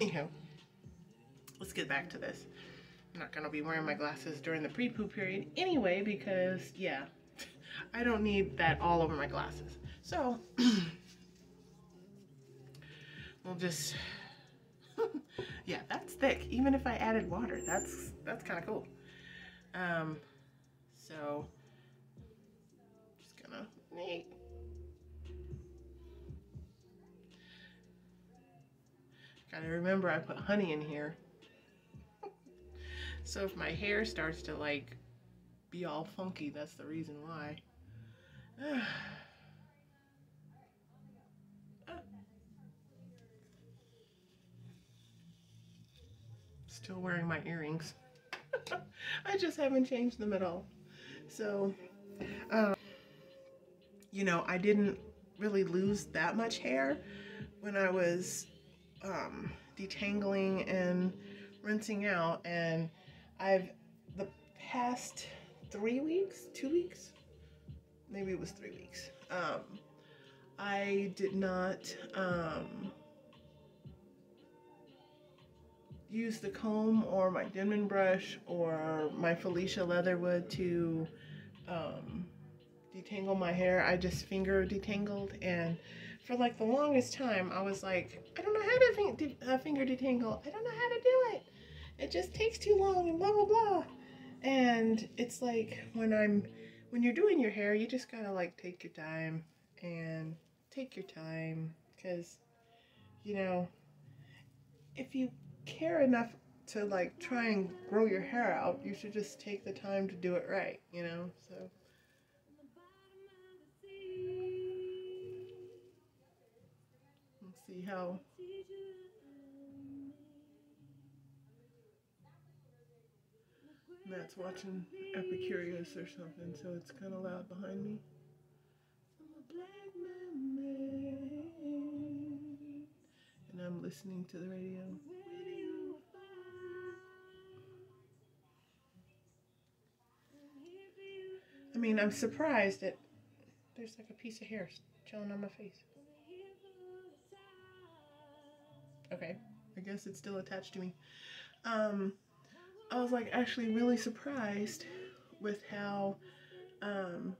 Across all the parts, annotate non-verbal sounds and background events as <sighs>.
Anyhow, let's get back to this. I'm not gonna be wearing my glasses during the pre-poo period anyway because yeah, <laughs> I don't need that all over my glasses. So <clears throat> we'll just <laughs> yeah, that's thick. Even if I added water, that's that's kind of cool. Um, so just gonna neat. Gotta remember I put honey in here. so if my hair starts to like be all funky, that's the reason why. <sighs> Still wearing my earrings. <laughs> I just haven't changed them at all. So, um, you know, I didn't really lose that much hair when I was um, detangling and rinsing out. And I've, the past three weeks, two weeks, maybe it was three weeks, um, I did not um, use the comb or my Denman brush or my Felicia Leatherwood to um, detangle my hair. I just finger detangled and for like the longest time I was like, I don't know how to fin uh, finger detangle. I don't know how to do it. It just takes too long and blah blah blah. And it's like when I'm when you're doing your hair, you just gotta like take your time and take your time because you know if you care enough to like try and grow your hair out, you should just take the time to do it right, you know? So see how Matt's watching Epicurious or something, so it's kind of loud behind me. And I'm listening to the radio. I mean, I'm surprised that there's like a piece of hair chilling on my face. Okay, I guess it's still attached to me. Um, I was like actually really surprised with how, um,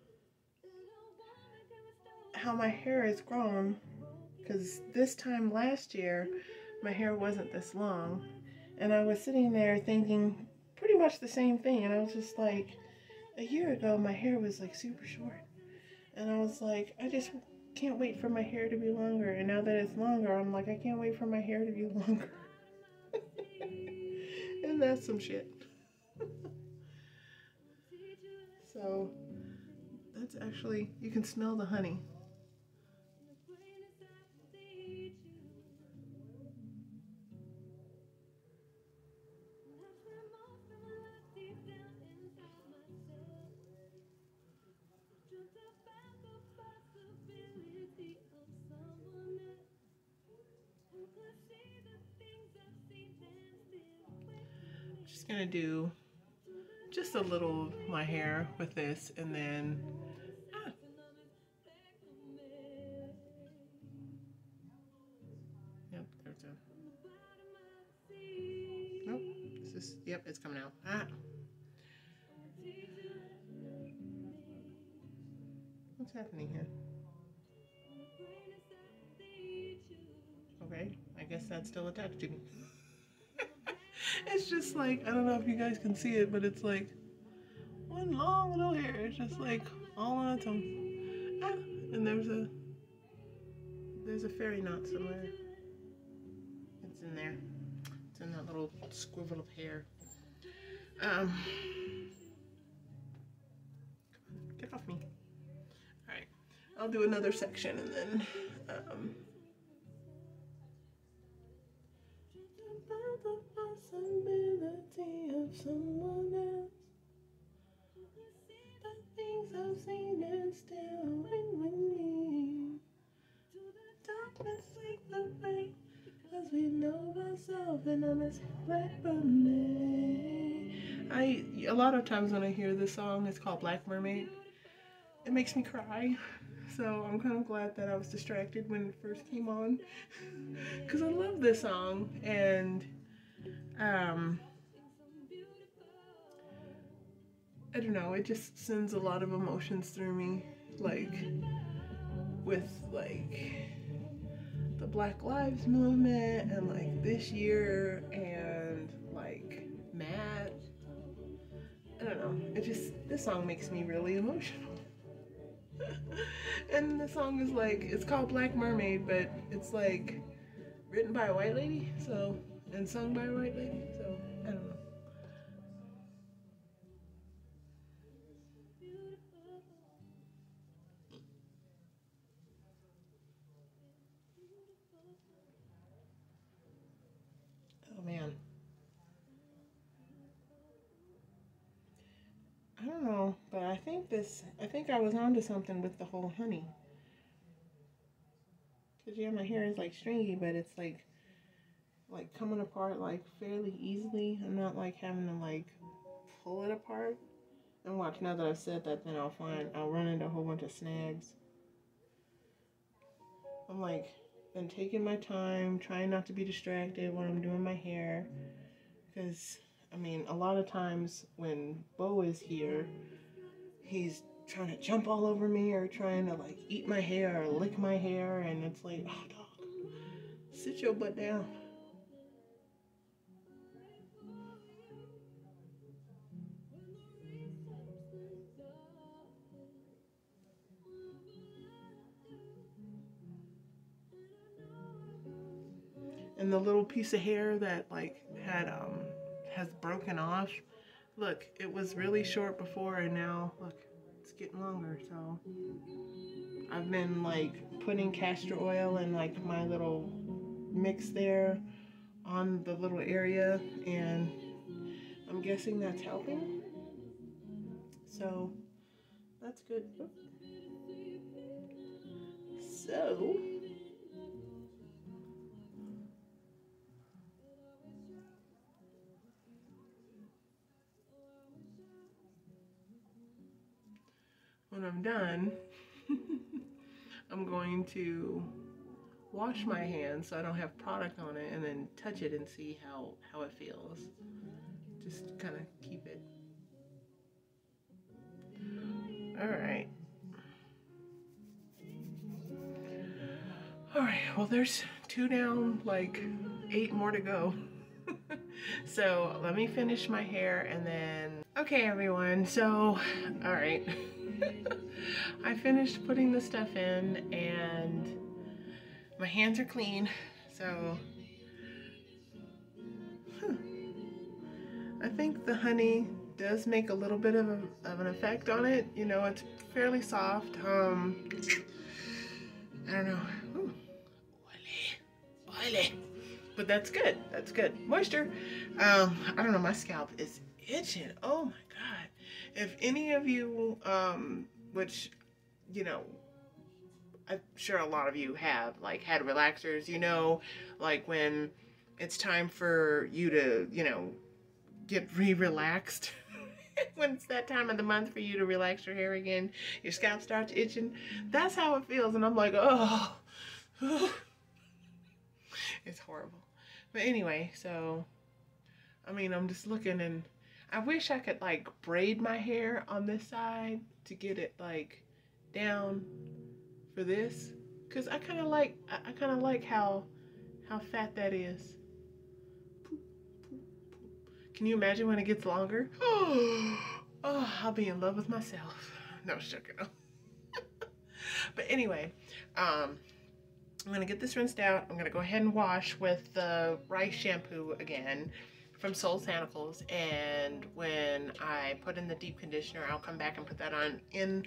how my hair has grown. Because this time last year my hair wasn't this long. And I was sitting there thinking pretty much the same thing. And I was just like a year ago my hair was like super short. And I was like I just can't wait for my hair to be longer. And now that it's longer I'm like I can't wait for my hair to be <laughs> longer. And that's some shit. <laughs> So that's actually you can smell the honey just gonna do just a little of my hair with this and then ah. yep there's a nope this is yep it's coming out. Ah. What's happening here? Okay I guess that's still attached to me it's just like I don't know if you guys can see it, but it's like one long little hair. It's just like all on its own. Ah, and there's a there's a fairy knot somewhere. It's in there. It's in that little squivel of hair. Um, get off me. All right, I'll do another section and then. Um, possibility of someone else. The things I've seen and still win with me. To the darkness we the rain, cause we know ourselves and I'm as black mermaid. I a lot of times when I hear this song, it's called Black Mermaid. It makes me cry. So I'm kind of glad that I was distracted when it first came on. Because I love this song. And, um, I don't know, it just sends a lot of emotions through me. Like, with, like, the Black Lives Movement and, like, this year and, like, Matt. I don't know. It just, this song makes me really emotional. <laughs> and the song is like, it's called Black Mermaid, but it's like written by a white lady, so, and sung by a white lady, so, I don't know. Oh man. I don't know, but I think this, I think I was onto something with the whole honey. Cause yeah, my hair is like stringy, but it's like, like coming apart like fairly easily. I'm not like having to like pull it apart. And watch, now that I've said that, then I'll find, I'll run into a whole bunch of snags. I'm like, been taking my time, trying not to be distracted when I'm doing my hair. Because, I mean, a lot of times when Bo is here, he's trying to jump all over me or trying to like eat my hair or lick my hair. And it's like, oh, dog, sit your butt down. The little piece of hair that like had um has broken off. Look it was really short before and now look it's getting longer so. I've been like putting castor oil in like my little mix there on the little area and I'm guessing that's helping. So that's good. So when I'm done, <laughs> I'm going to wash my hands so I don't have product on it and then touch it and see how, how it feels. Just kind of keep it. All right. All right, well, there's two down, like eight more to go. <laughs> so let me finish my hair and then, okay, everyone. So, all right. <laughs> <laughs> I finished putting the stuff in and my hands are clean. So I think the honey does make a little bit of, a, of an effect on it. You know, it's fairly soft. Um, I don't know. Oily. Oily. But that's good. That's good. Moisture. Um, I don't know. My scalp is itching. Oh my. If any of you, um, which, you know, I'm sure a lot of you have, like, had relaxers, you know, like when it's time for you to, you know, get re-relaxed. <laughs> when it's that time of the month for you to relax your hair again, your scalp starts itching. That's how it feels. And I'm like, oh, <sighs> it's horrible. But anyway, so, I mean, I'm just looking and I wish I could like braid my hair on this side to get it like down for this. Cause I kind of like, I, kind of like how, how fat that is. Can you imagine when it gets longer? <gasps> Oh, I'll be in love with myself. No, joking. <laughs> but anyway, um, I'm gonna get this rinsed out. I'm gonna go ahead and wash with the rice shampoo again from Soultanicals and when I put in the deep conditioner I'll come back and put that on in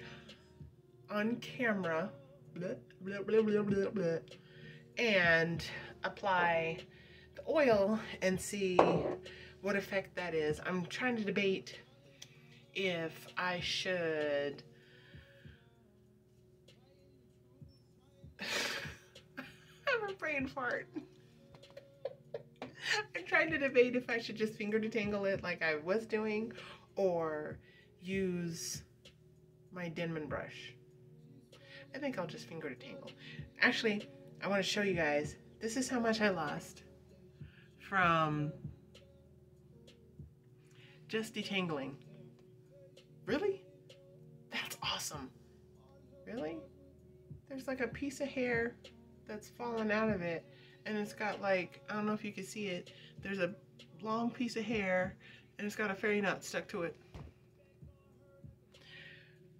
on camera blah, blah, blah, and apply the oil and see what effect that is. I'm trying to debate if I should <laughs> brain fart. I'm trying to debate if I should just finger detangle it like I was doing or use my Denman brush. I think I'll just finger detangle. Actually, I want to show you guys. This is how much I lost from just detangling. Really? That's awesome. Really? There's like a piece of hair that's fallen out of it and it's got like, I don't know if you can see it, there's a long piece of hair and it's got a fairy knot stuck to it.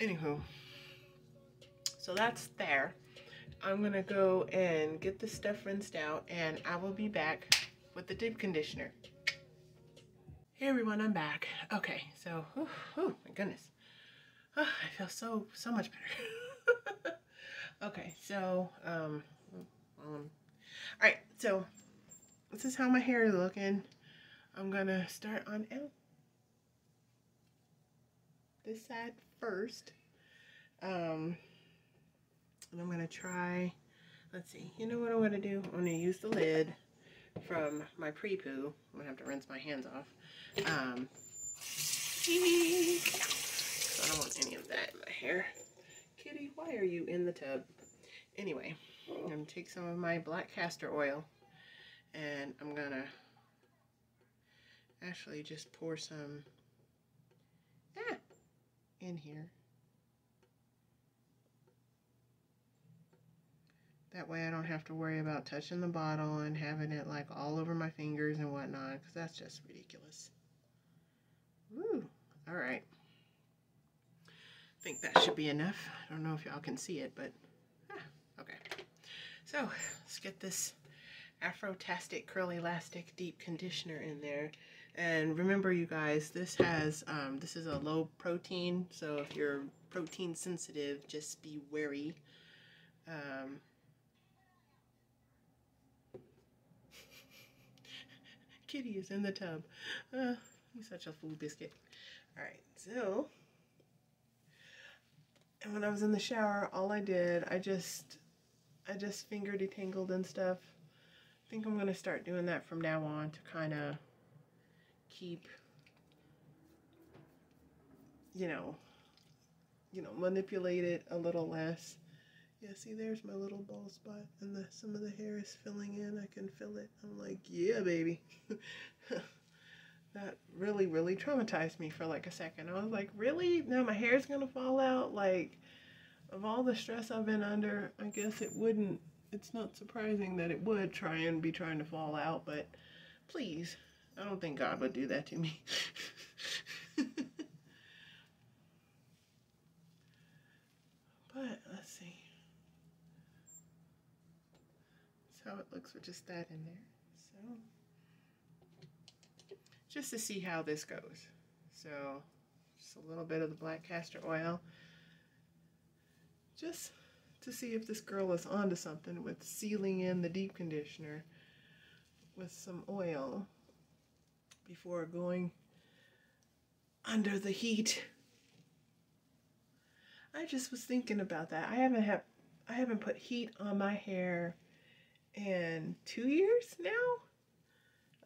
Anywho, so that's there. I'm gonna go and get the stuff rinsed out and I will be back with the deep conditioner. Hey everyone, I'm back. Okay, so, oh, oh my goodness. Oh, I feel so, so much better. <laughs> okay, so, um, um, all right, so this is how my hair is looking. I'm gonna start on this side first. Um, and I'm gonna try, let's see, you know what I'm gonna do? I'm gonna use the lid from my pre-poo. I'm gonna have to rinse my hands off. Um, so <laughs> I don't want any of that in my hair. Kitty, why are you in the tub? Anyway, I'm gonna take some of my black castor oil and I'm gonna actually just pour some ah, in here. That way I don't have to worry about touching the bottle and having it like all over my fingers and whatnot because that's just ridiculous. Woo, all right. I think that should be enough. I don't know if y'all can see it, but okay. So let's get this Afrotastic Curl Elastic Deep Conditioner in there. And remember you guys, this has, um, this is a low protein, so if you're protein sensitive, just be wary. Um, <laughs> Kitty is in the tub. Uh, he's such a food biscuit. Alright, so, and when I was in the shower, all I did, I just, I just finger detangled and stuff. I think I'm going to start doing that from now on to kind of keep, you know, you know, manipulate it a little less. Yeah, see, there's my little bald spot, and the, some of the hair is filling in. I can feel it. I'm like, yeah, baby. <laughs> that really, really traumatized me for like a second. I was like, really? Now my hair's gonna fall out? Like, of all the stress I've been under, I guess it wouldn't it's not surprising that it would try and be trying to fall out, but please, I don't think God would do that to me. <laughs> but let's see. That's how it looks with just that in there. So, just to see how this goes. So, just a little bit of the black castor oil. Just to see if this girl is onto something with sealing in the deep conditioner with some oil before going under the heat. I just was thinking about that. I haven't have I haven't put heat on my hair in two years now.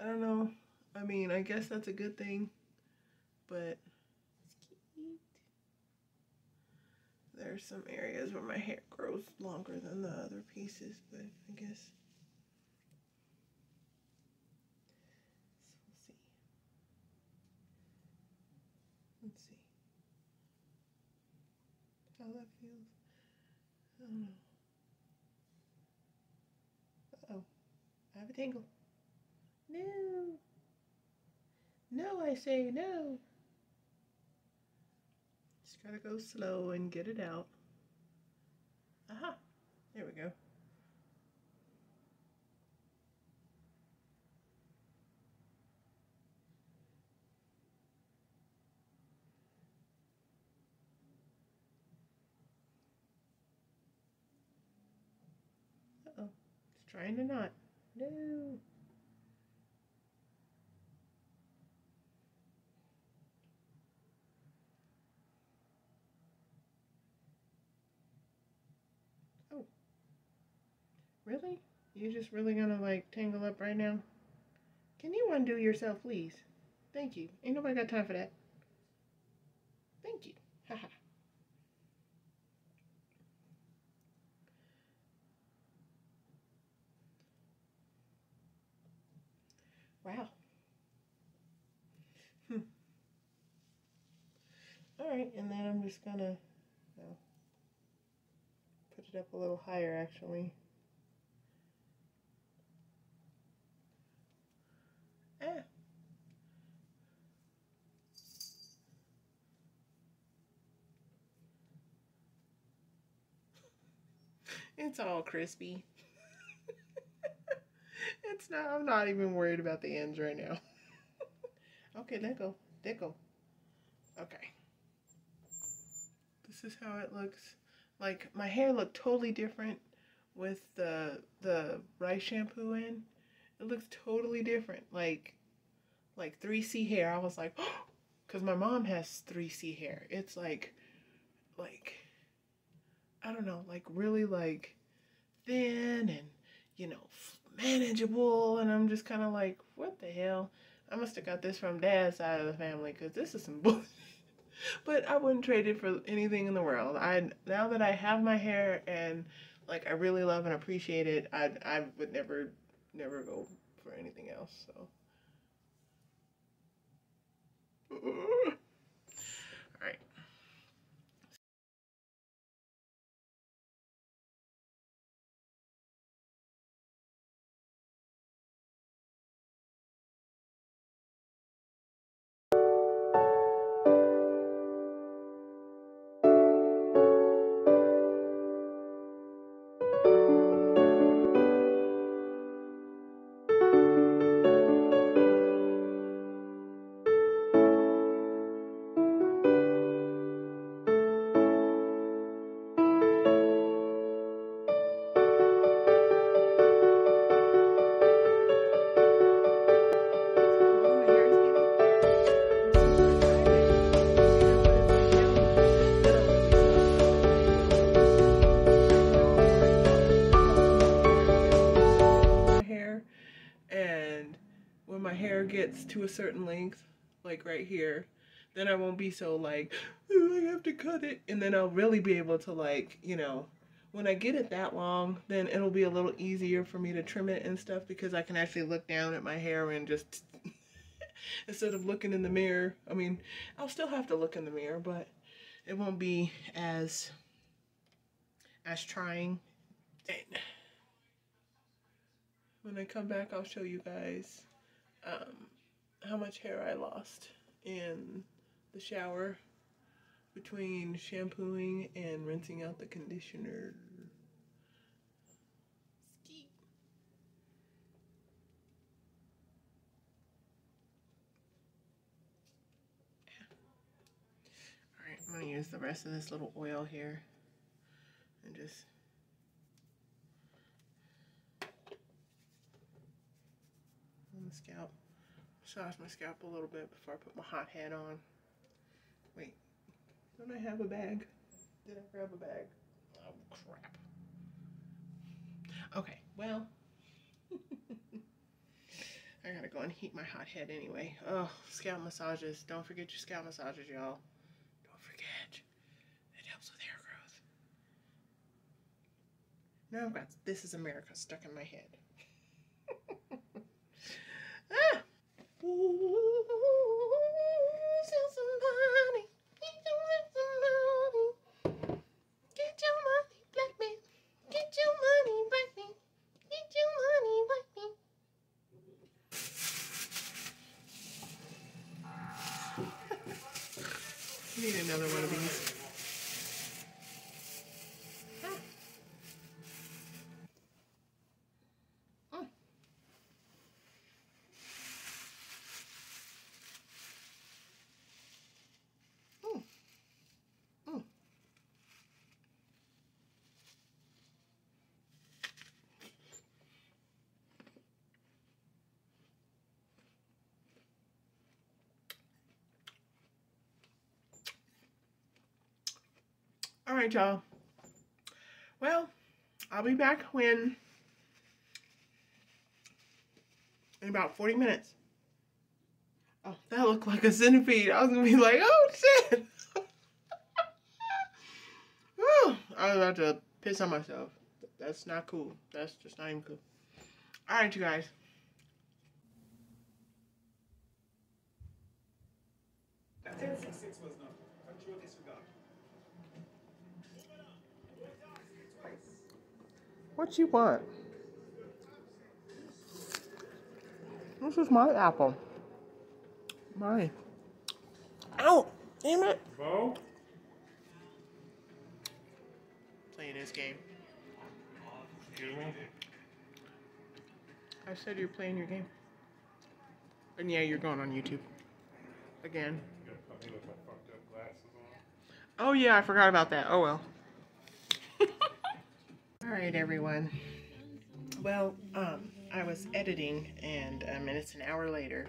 I don't know. I mean, I guess that's a good thing, but There's some areas where my hair grows longer than the other pieces, but I guess. We'll see. Let's see how that feels. I don't know. Uh oh, I have a tingle. No. No, I say no. Gotta go slow and get it out. Aha, there we go. Uh-oh, it's trying to not. No. Really? You just really gonna like tangle up right now? Can you undo yourself, please? Thank you. Ain't nobody got time for that. Thank you. <laughs> Haha. wow. Hmm. Alright, and then I'm just gonna well, put it up a little higher actually. Ah. It's all crispy. it's not, I'm not even worried about the ends right now. okay, let go. Let go. Okay. This is how it looks. Like, my hair looked totally different with the, the rice shampoo in. It looks totally different. Like, like 3C hair. I was like, <gasps> because my mom has 3C hair. It's like, like, I don't know, like really like thin and, you know, manageable. And I'm just kind of like, what the hell? I must have got this from dad's side of the family because this is some bullshit. <laughs> but I wouldn't trade it for anything in the world. I now that I have my hair and like I really love and appreciate it, I I would never never go for anything else. So. Gets to a certain length, like right here, then I won't be so like, oh, I have to cut it. And then I'll really be able to like, you know, when I get it that long, then it'll be a little easier for me to trim it and stuff because I can actually look down at my hair and just, <laughs> instead of looking in the mirror. I mean, I'll still have to look in the mirror, but it won't be as, as trying. And when I come back, I'll show you guys um, how much hair I lost in the shower between shampooing and rinsing out the conditioner. Alright, I'm going to use the rest of this little oil here and just on the scalp. Massage my scalp a little bit before I put my hot hat on. Wait, don't I have a bag? Did I grab a bag? Oh, crap. Okay, well, <laughs> I gotta go and heat my hot head anyway. Oh, scalp massages. Don't forget your scalp massages, y'all. Don't forget. It helps with hair growth. Now I've got This is America stuck in my head. Need another one of these. All right, y'all. Well, I'll be back when in about 40 minutes. Oh, that looked like a centipede. I was gonna be like, oh shit. <laughs> I was about to piss on myself. That's not cool. That's just not even cool. All right, you guys. What you want? This is my apple. Mine. Ow! Damn it! Bo? Playing this game. Excuse me? I said you're playing your game. And yeah, you're going on YouTube. Again. You gotta put me with my fucked up glasses on. Oh yeah, I forgot about that. Oh well. All right, everyone. Well, um, I was editing, and um, and it's an hour later,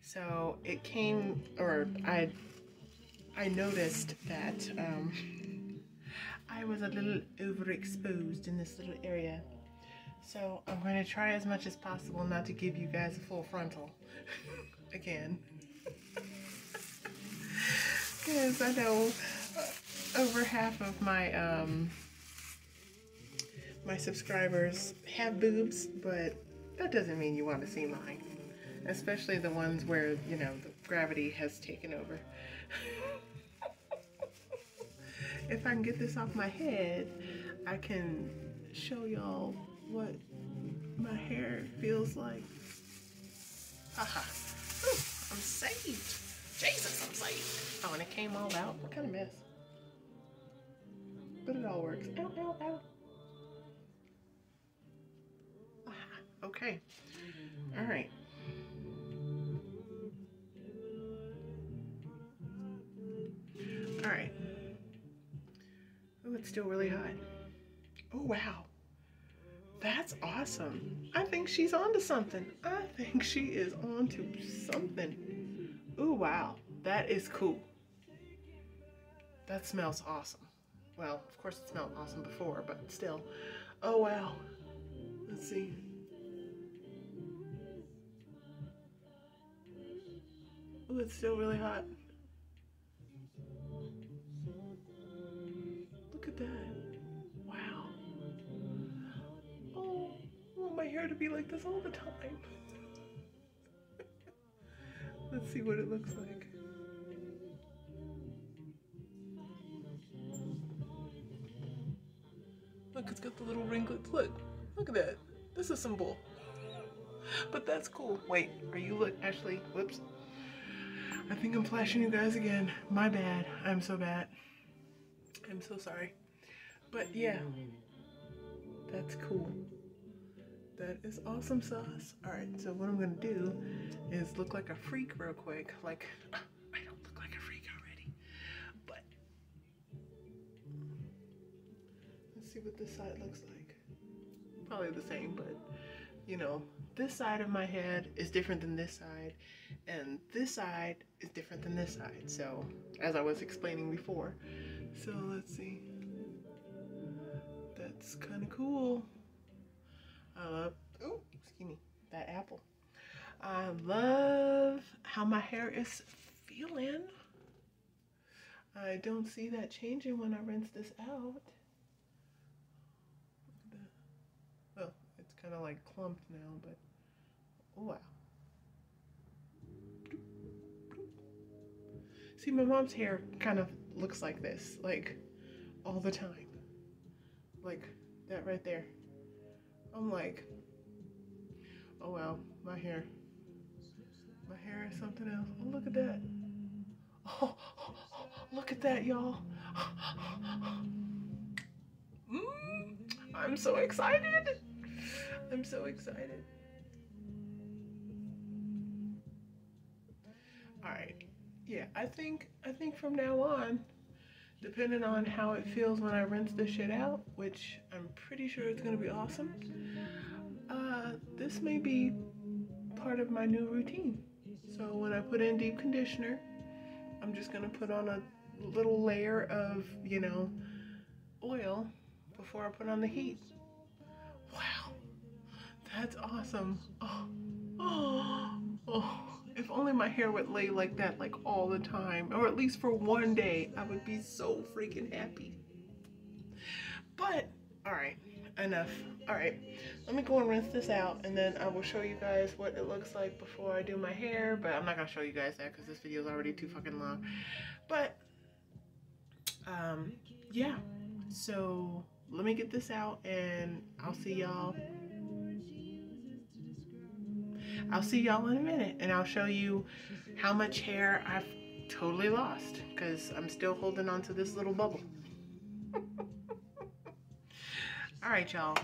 so it came, or I, I noticed that um, I was a little overexposed in this little area. So I'm going to try as much as possible not to give you guys a full frontal <laughs> again. <laughs> Because I know uh, over half of my um, my subscribers have boobs, but that doesn't mean you want to see mine. Especially the ones where, you know, the gravity has taken over. <laughs> if I can get this off my head, I can show y'all what my hair feels like. Ooh, I'm saved. Jesus, I'm saved. Oh, and it came all out. What kind of mess? But it all works. Ow, ow, ow. Okay. All right. All right. Oh, it's still really hot. Oh, wow. That's awesome. I think she's onto something. I think she is onto something. Oh, wow. That is cool. That smells awesome. Well, of course it smelled awesome before, but still. Oh, wow. Let's see. Oh, it's still really hot. Look at that. Wow. Oh, I want my hair to be like this all the time. <laughs> Let's see what it looks like. Look, it's got the little ringlets. Look, look at that. This is some bull. But that's cool. Wait, are you look? Ashley, whoops. I think I'm flashing you guys again. My bad. I'm so bad. I'm so sorry. But yeah, that's cool. That is awesome sauce. All right, so what I'm gonna do is look like a freak real quick. Like, <laughs> I don't look like a freak already, but let's see what this side looks like. Probably the same, but you know, this side of my head is different than this side, and this side is different than this side. So, as I was explaining before. So let's see. That's kind of cool. I love, oh, excuse me, that apple. I love how my hair is feeling. I don't see that changing when I rinse this out. Look at that. Well, it's kind of like clumped now, but oh, wow. See, my mom's hair kind of looks like this, like all the time. Like that right there. I'm like, oh wow, my hair. My hair is something else. Oh, look at that. Oh, <laughs> look at that, y'all. <laughs> Mm, I'm so excited. I'm so excited. All right. Yeah, I think I think from now on, depending on how it feels when I rinse this shit out, which I'm pretty sure it's gonna be awesome. Uh, this may be part of my new routine. So when I put in deep conditioner, I'm just gonna put on a little layer of, you know, oil before I put on the heat. That's awesome. Oh, oh, oh. If only my hair would lay like that like all the time, or at least for one day, I would be so freaking happy. But, all right, enough. All right, let me go and rinse this out and then I will show you guys what it looks like before I do my hair, but I'm not gonna show you guys that because this video is already too fucking long. But, um, yeah, so let me get this out and I'll see y'all. I'll see y'all in a minute and I'll show you how much hair I've totally lost because I'm still holding on to this little bubble. <laughs> All right, y'all.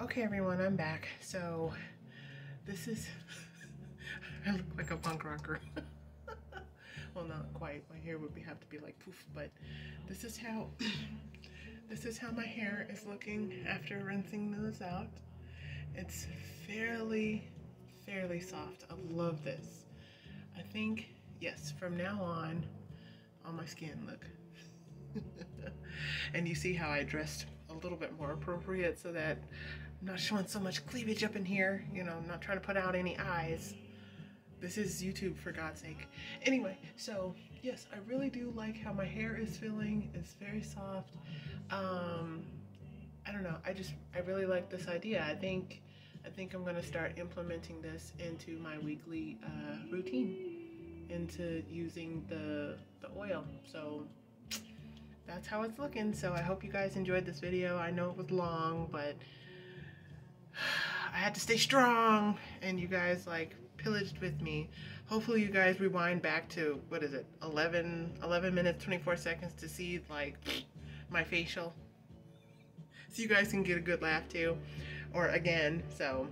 Okay, everyone, I'm back. So this is, <laughs> I look like a punk rocker. <laughs> well, not quite. My hair would be, have to be like poof, but this is how, <clears throat> this is how my hair is looking after rinsing those out. It's fairly, fairly soft. I love this. I think, yes, from now on, on my skin, look. <laughs> and you see how I dressed a little bit more appropriate so that I'm not showing so much cleavage up in here. You know, I'm not trying to put out any eyes. This is YouTube for God's sake. Anyway, so yes, I really do like how my hair is feeling. It's very soft. Um, I don't know. I just, I really like this idea. I think, I think I'm gonna start implementing this into my weekly uh, routine, into using the the oil. So that's how it's looking. So I hope you guys enjoyed this video. I know it was long, but <sighs> I had to stay strong and you guys like pillaged with me. Hopefully you guys rewind back to, what is it, 11, 11 minutes, 24 seconds to see like my facial. So you guys can get a good laugh too, or again. So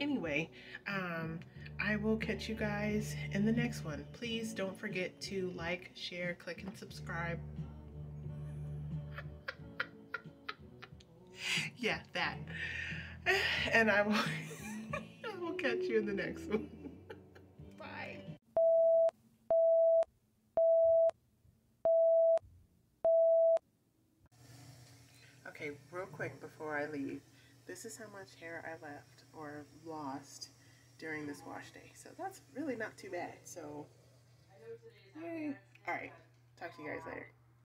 anyway, um, I will catch you guys in the next one. Please don't forget to like, share, click, and subscribe. <laughs> yeah, that. <sighs> And I will, <laughs> I will catch you in the next one. Okay, real quick before I leave. This is how much hair I left or lost during this wash day. So that's really not too bad. So, yay. All right. Talk to you guys later.